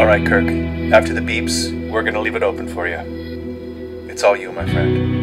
Alright, Kirk. After the beeps, we're gonna leave it open for you. It's all you, my friend.